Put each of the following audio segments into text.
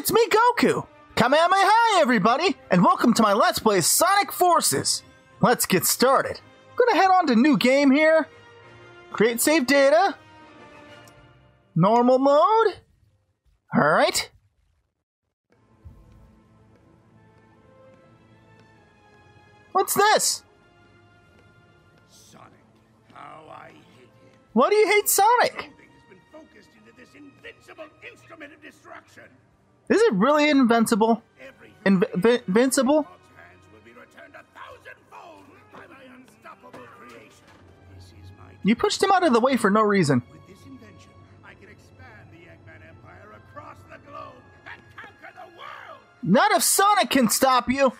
it's me, Goku! Kamehameha, hi everybody, and welcome to my Let's Play Sonic Forces! Let's get started. I'm gonna head on to new game here. Create save data. Normal mode. Alright. What's this? Sonic, how I hate him. Why do you hate Sonic? Something has been focused into this invincible instrument of destruction. Is it really invincible? Inv- invincible? You pushed him out of the way for no reason. Not if Sonic can stop you!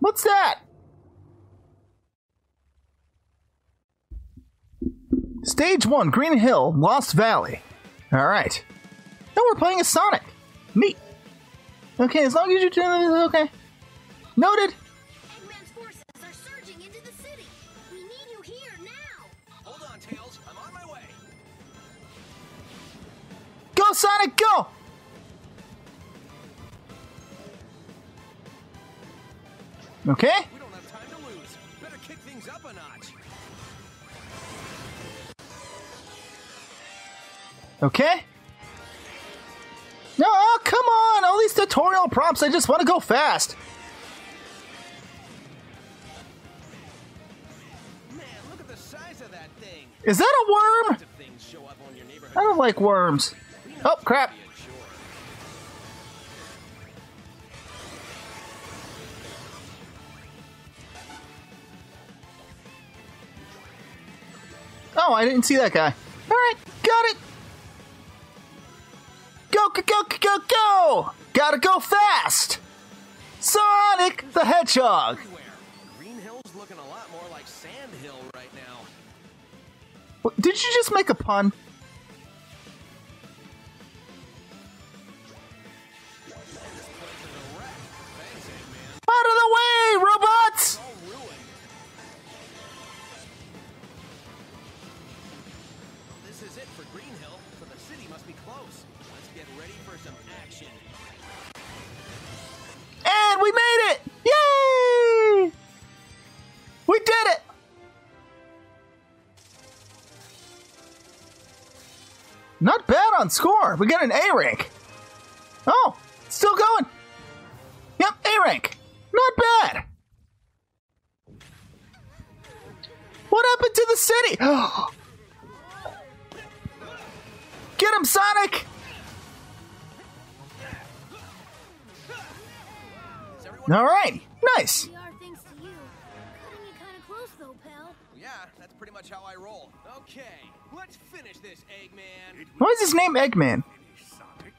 What's that? Stage 1, Green Hill, Lost Valley. Alright. Now we're playing as Sonic. Neat. Okay, as long as you do okay. Noted. Eggman's forces are surging into the city. We need you here now. Hold on, Tails. I'm on my way. Go, Sonic, go! Okay. We don't have time to lose. Better kick things up a notch. Okay. No, oh, come on! All these tutorial prompts, I just want to go fast. Man, look at the size of that thing. Is that a worm? Lots of things show up on your neighborhood. I don't like worms. Oh, crap. Be a chore. Oh, I didn't see that guy. Alright, got it! Go, go, go, go, go, go! Gotta go fast! Sonic the Hedgehog! Green Hill's looking a lot more like Sand Hill right now. What- Did you just make a pun? This place is a wreck. Thanks, Eggman. Out of the way, robots! On score. We got an A rank. Oh, still going. Yep, A rank. Not bad. What happened to the city? Get him, Sonic! All right, nice. Yeah, that's pretty much how I roll. Okay, let's finish this, Eggman. Why is his name Eggman? Finish Sonic.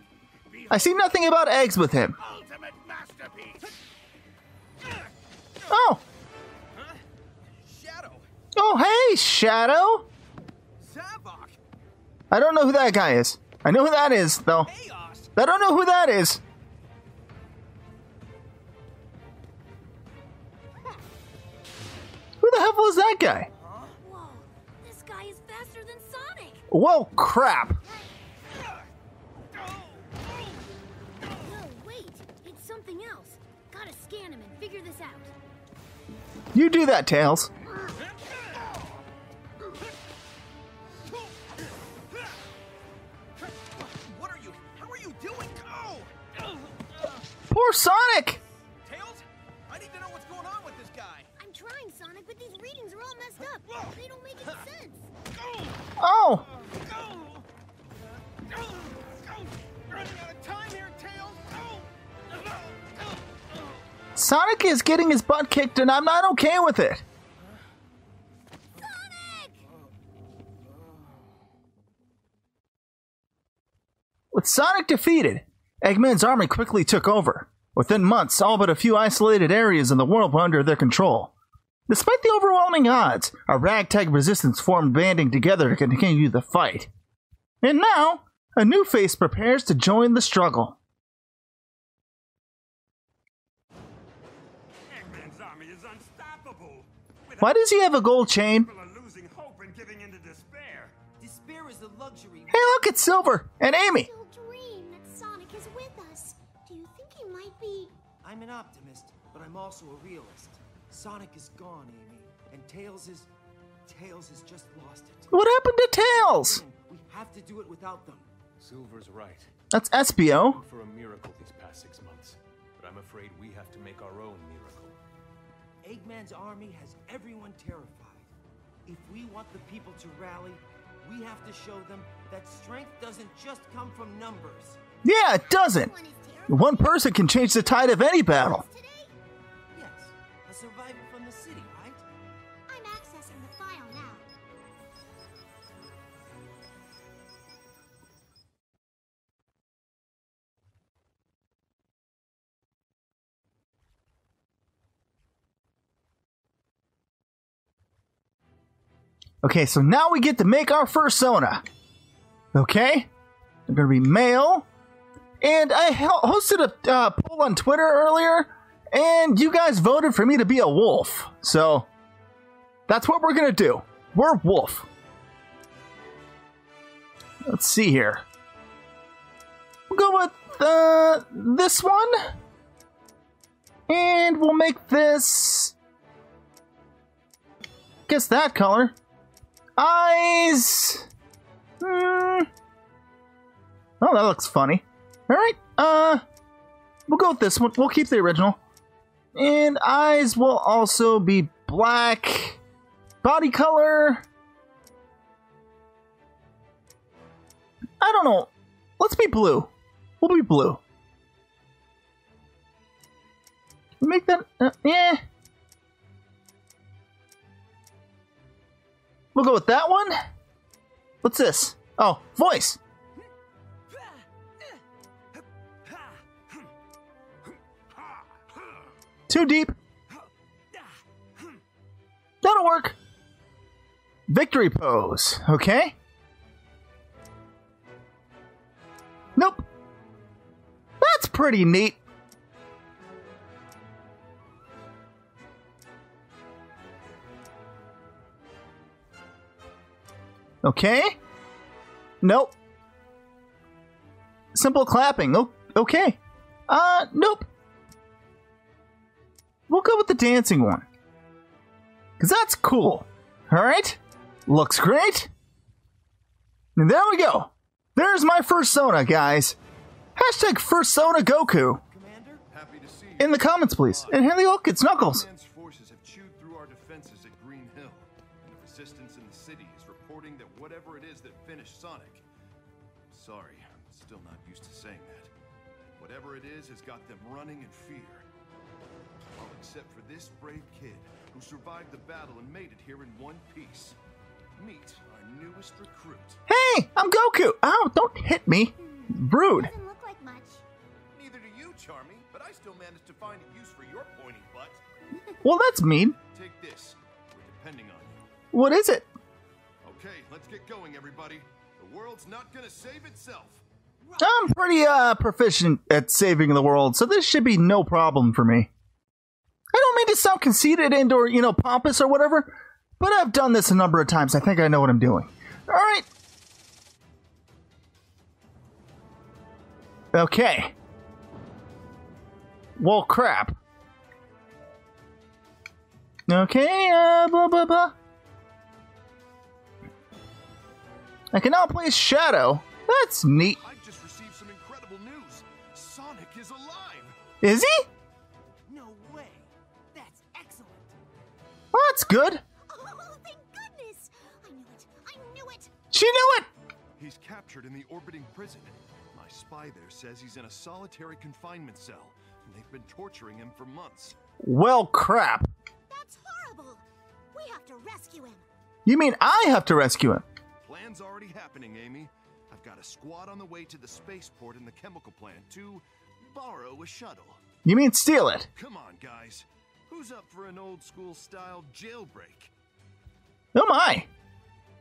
The I see nothing about eggs with him. ultimate masterpiece. Oh, Huh? Shadow. oh, hey, Shadow. Zavok. I don't know who that guy is. I know who that is, though. Chaos. I don't know who that is. Who the hell was that guy? Whoa, crap. No, wait, it's something else. Gotta scan him and figure this out. You do that, Tails. What are you? How are you doing? Oh! Poor Sonic. Tails? I need to know what's going on with this guy. I'm trying, Sonic, but these readings are all messed up. They don't make any sense. Oh, Sonic is getting his butt kicked, and I'm not okay with it. Sonic! With Sonic defeated, Eggman's army quickly took over. Within months, all but a few isolated areas in the world were under their control. Despite the overwhelming odds, a ragtag resistance formed banding together to continue the fight. And now, a new face prepares to join the struggle. Why does he have a gold chain? People are losing hope and giving in to despair. Despair is a luxury Hey, look, it's Silver and Amy. Still dream that Sonic is with us. Do you think he might be? I'm an optimist, but I'm also a realist. Sonic is gone, Amy, and Tails is. Tails has just lost it. What happened to Tails? We have to do it without them. Silver's right. That's SBO. For a miracle these past six months. But I'm afraid we have to make our own miracle. Eggman's army has everyone terrified. If we want the people to rally, we have to show them that strength doesn't just come from numbers. Yeah, it doesn't. One is terrible One person can change the tide of any battle. Yes, a survivor from the city, right? I'm accessing the file now. Okay, so now we get to make our first. Okay? They're gonna be male. And I hosted a uh, poll on Twitter earlier, and you guys voted for me to be a wolf. So, that's what we're gonna do. We're wolf. Let's see here. We'll go with uh, this one. And we'll make this. Guess that color. Eyes. Hmm. Oh, that looks funny. All right. Uh, we'll go with this one. We'll keep the original. And eyes will also be black. Body color. I don't know. Let's be blue. We'll be blue. Make that. Uh, yeah. We'll go with that one. What's this? Oh, voice. Too deep. That'll work. Victory pose. Okay. Nope. That's pretty neat. Okay. Nope. Simple clapping. Oh, okay. Uh, nope. We'll go with the dancing one. Because that's cool. Alright? Looks great. And there we go. There's my first Sona, guys. Hashtag first Sona Goku. Commander? Happy to see you. In the comments, please. And hey, look, it's Knuckles. Reporting whatever it is that finished Sonic. Sorry, I'm still not used to saying that. Whatever it is has got them running in fear. All except for this brave kid who survived the battle and made it here in one piece. Meet our newest recruit. Hey, I'm Goku. Ow, don't hit me. Rude. Doesn't look like much. Neither do you, Charmy, but I still managed to find a use for your pointy butt. Well, that's mean. Take this. We're depending on you. What is it? Get going, everybody. The world's not gonna save itself. I'm pretty uh proficient at saving the world, so this should be no problem for me. I don't mean to sound conceited and or you know pompous or whatever, but I've done this a number of times. I think I know what I'm doing. All right. Okay. Well, crap. Okay, uh, blah blah blah. I can now play Shadow. That's neat. I just received some incredible news. Sonic is alive. Is he? No way. That's excellent. Well, that's good. Oh, thank goodness! I knew it. I knew it. She knew it. He's captured in the orbiting prison. My spy there says he's in a solitary confinement cell, and they've been torturing him for months. Well, crap. That's horrible. We have to rescue him. You mean I have to rescue him? Plan's already happening, Amy. I've got a squad on the way to the spaceport in the chemical plant to borrow a shuttle. You mean steal it? Come on, guys. Who's up for an old school style jailbreak? Oh my.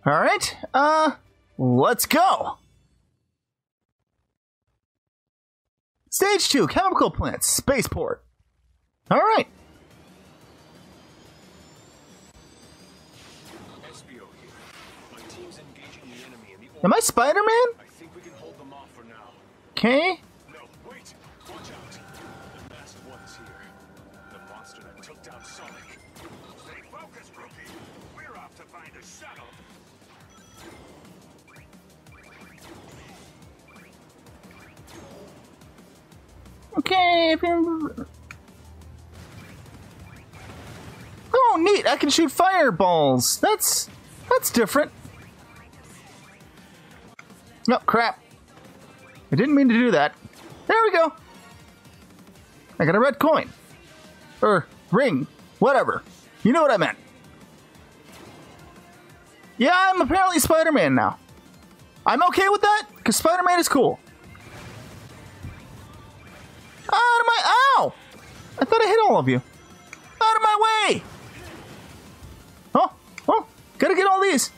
All right. Uh, let's go. Stage two, chemical plants, spaceport. All right. Off Spider-Man? Okay. No, wait! Watch out! The masked one's here. The monster that took down Sonic. Stay focused, rookie. We're off to find a shuttle. Okay. Oh, neat! I can shoot fireballs. That's that's different. Oh, crap. I didn't mean to do that. There we go. I got a red coin. Or ring. Whatever. You know what I meant. Yeah, I'm apparently Spider Man now. I'm okay with that, because Spider Man is cool. Out of my. Ow! I thought I hit all of you. Out of my way! Oh, oh, gotta get all these.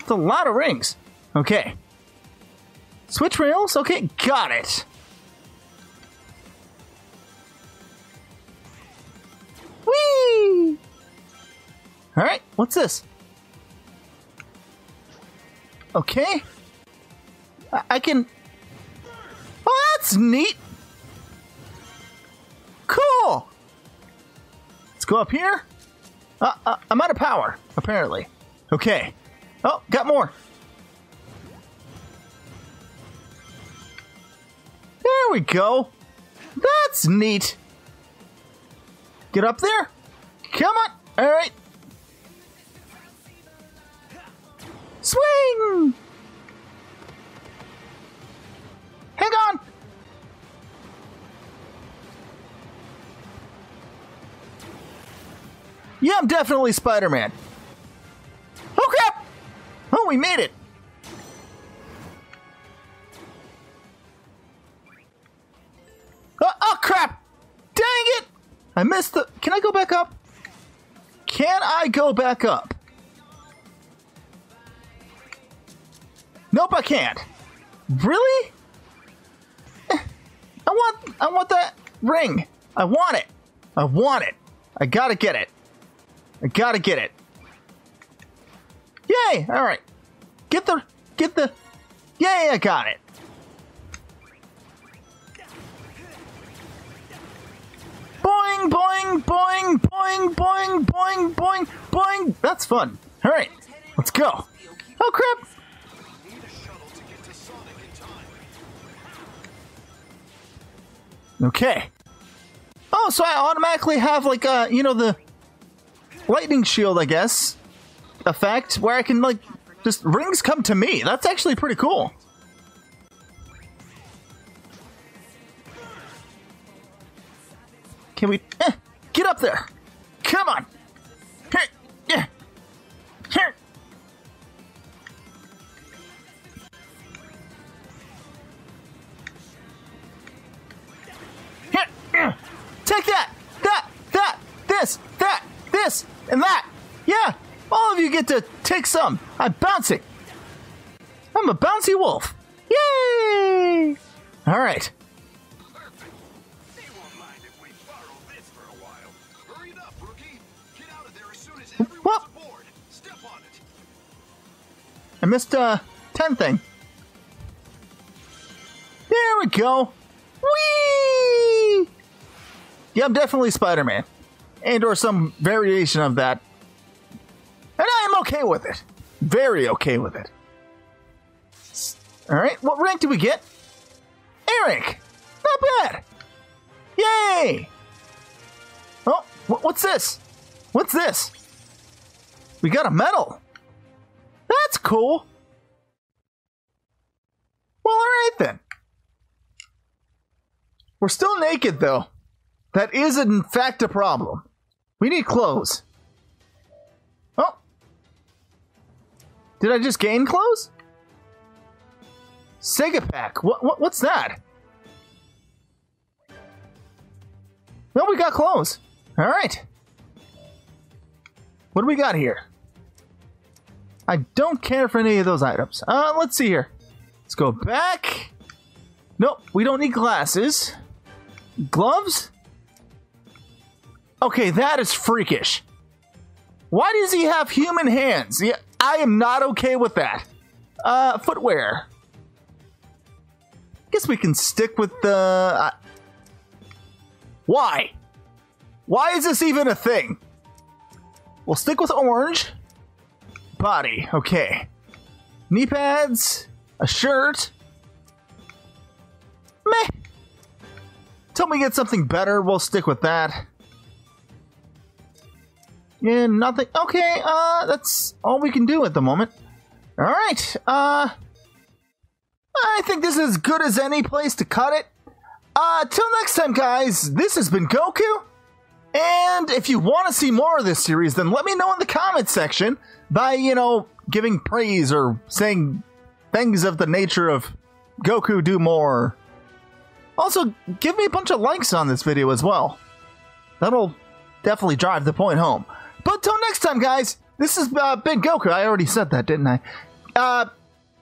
It's a lot of rings. Okay. Switch rails? Okay, got it. Whee! Alright, what's this? Okay. I, I can. Oh, that's neat! Cool! Let's go up here. Uh, uh, I'm out of power, apparently. Okay. Oh, got more. We go. That's neat. Get up there. Come on. All right. Swing. Hang on. Yeah, I'm definitely Spider Man. Oh crap! Oh, we made it. I missed the. Can I go back up? Can I go back up? Nope, I can't. Really? Eh, I want. I want that ring. I want it. I want it. I gotta get it. I gotta get it. Yay! All right. Get the. Get the. Yay! I got it. Boing, boing, boing, boing, boing, boing, boing, boing. That's fun. All right, let's go. Oh crap! Okay. Oh, so I automatically have like uh, you know the lightning shield, I guess, effect where I can like just rings come to me. That's actually pretty cool. Can we eh, get up there? Come on. Yeah. Here. Yeah. Take that, that, that, this, that, this, and that. Yeah, all of you get to take some. I'm bouncing. I'm a bouncy wolf. Yay! All right. I missed uh 10 thing. There we go. Whee! Yeah, I'm definitely Spider-Man. And or some variation of that. And I am okay with it. Very okay with it. Alright, what rank do we get? Eric! Not bad! Yay! Oh, wh- what's this? What's this? We got a medal. That's cool. Well, alright then. We're still naked, though. That is, in fact, a problem. We need clothes. Oh. Did I just gain clothes? Sega Pack. What, what, what's that? No, we got clothes. Alright. What do we got here? I don't care for any of those items. Uh, let's see here. Let's go back. Nope, we don't need glasses. Gloves? Okay, that is freakish. Why does he have human hands? Yeah, I am not okay with that. Uh, footwear. Guess we can stick with the. Uh, why? Why is this even a thing? We'll stick with orange. Body, okay. Knee pads, a shirt. Meh. Till we get something better, we'll stick with that. Yeah, nothing. Okay, uh, that's all we can do at the moment. All right, uh, I think this is as good as any place to cut it. Uh, till next time, guys, this has been Goku. And if you want to see more of this series, then let me know in the comments section by, you know, giving praise or saying things of the nature of Goku do more. Also, give me a bunch of likes on this video as well. That'll definitely drive the point home. But till next time, guys, this is uh, Big Goku. I already said that, didn't I? Uh,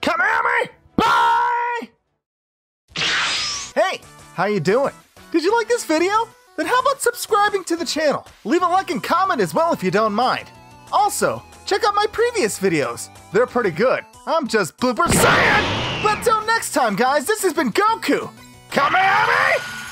come at me! Bye! Hey, how you doing? Did you like this video? Then how about subscribing to the channel? Leave a like and comment as well if you don't mind. Also, check out my previous videos. They're pretty good. I'm just Blooper Saiyan! But till next time, guys, this has been Goku! Me!